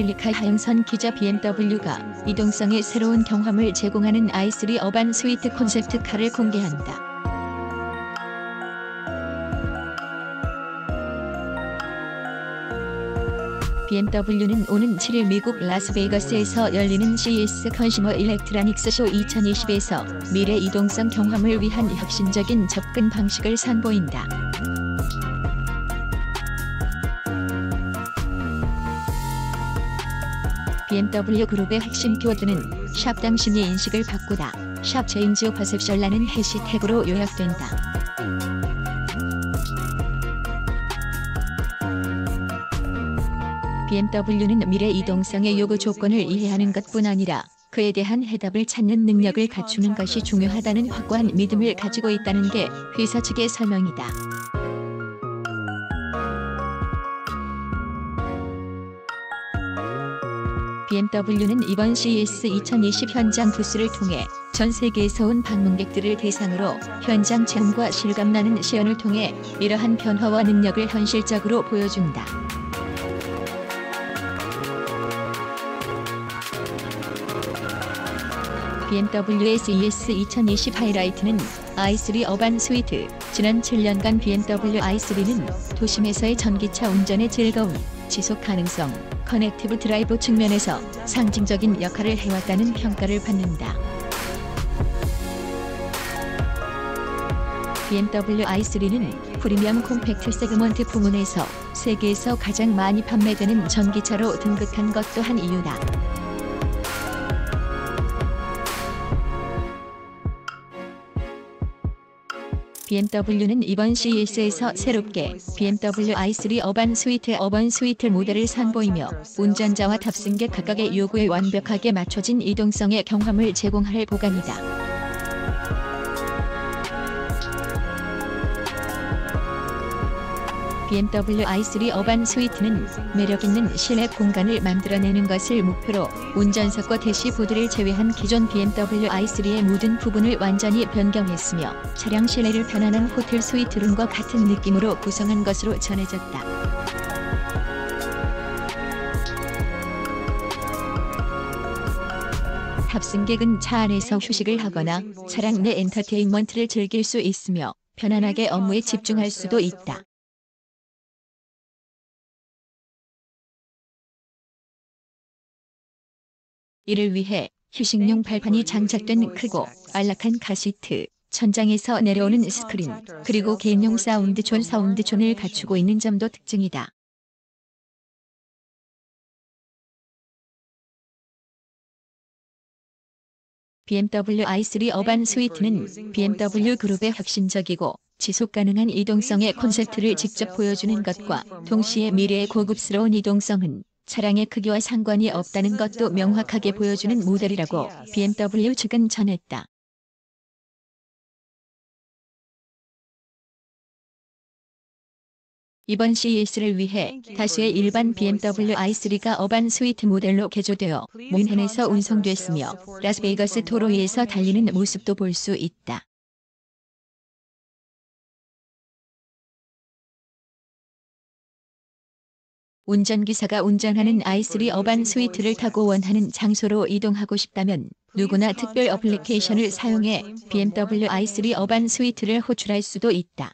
데일리카 하영선 기자 BMW가 이동성의 새로운 경험을 제공하는 i3 Urban Suite 콘셉트 카를 공개한다. BMW는 오는 7일 미국 라스베이거스에서 열리는 CES Consumer Electronics Show 2020에서 미래 이동성 경험을 위한 혁신적인 접근 방식을 선보인다. BMW 그룹의 핵심 키워드는 샵 당신의 인식을 바꾸다, 샵 체인지 오 퍼셉션라는 해시태그로 요약된다. BMW는 미래 이동성의 요구 조건을 이해하는 것뿐 아니라 그에 대한 해답을 찾는 능력을 갖추는 것이 중요하다는 확고한 믿음을 가지고 있다는 게 회사 측의 설명이다. BMW는 이번 CES 2020 현장 부스를 통해 전 세계에서 온 방문객들을 대상으로 현장 체험과 실감나는 시연을 통해 이러한 변화와 능력을 현실적으로 보여준다. BMW의 CES 2020 하이라이트는 i3 어반 스위트. 지난 7년간 BMW i3는 도심에서의 전기차 운전의 즐거움, 지속 가능성, connective drive 측면에서 상징적인 역할을 해왔다는 평가를 받는다. BMW i3는 프리미엄 콤팩트 segment 부문에서 세계에서 가장 많이 판매되는 전기차로 등극한 것 또한 이유다. BMW는 이번 CES에서 새롭게 BMW i3 Urban Suite Urban Suite 모델을 선보이며 운전자와 탑승객 각각의 요구에 완벽하게 맞춰진 이동성의 경험을 제공할 보관이다. BMW i3 어반 스위트는 매력있는 실내 공간을 만들어내는 것을 목표로 운전석과 대시보드를 제외한 기존 BMW i3의 모든 부분을 완전히 변경했으며 차량 실내를 편안한 호텔 스위트룸과 같은 느낌으로 구성한 것으로 전해졌다. 탑승객은 차 안에서 휴식을 하거나 차량 내 엔터테인먼트를 즐길 수 있으며 편안하게 업무에 집중할 수도 있다. 이를 위해 휴식용 발판이 장착된 크고 안락한 카시트, 천장에서 내려오는 스크린, 그리고 개인용 sound zone sound zone을 갖추고 있는 점도 특징이다. BMW i3 어반 스위트는 BMW 그룹의 혁신적이고 지속 가능한 이동성의 콘셉트를 직접 보여주는 것과 동시에 미래의 고급스러운 이동성은 차량의 크기와 상관이 없다는 것도 명확하게 보여주는 모델이라고 BMW 측은 전했다. 이번 CES를 위해 다수의 일반 BMW i3가 어반 Suite 모델로 개조되어 뮌헨에서 운송됐으며 라스베이거스 도로 위에서 달리는 모습도 볼 수 있다. 운전기사가 운전하는 i3 Urban Suite를 타고 원하는 장소로 이동하고 싶다면 누구나 특별 어플리케이션을 사용해 BMW i3 Urban Suite를 호출할 수도 있다.